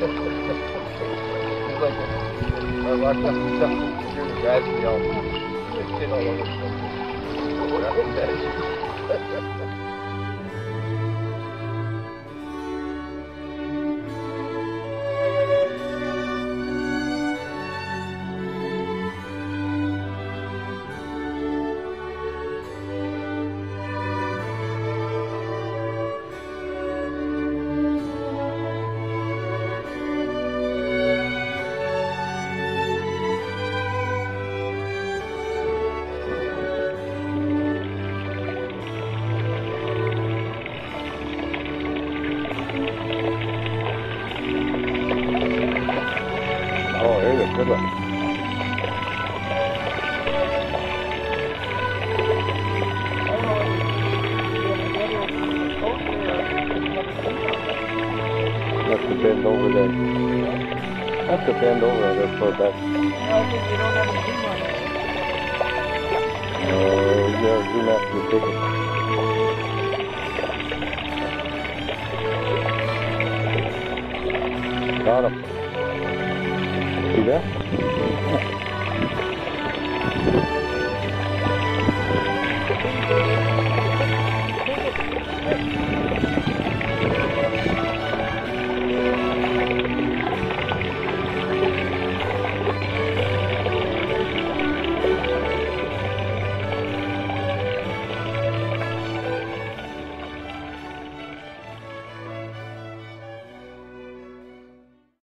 Like, that stuff to do the guys yell. There's shit all over the place. What happened to that? Good one. That's the bend over there. That's the bend over there. For that. Oh, you gotta zoom out to the bigger. Got him see that? Yeah.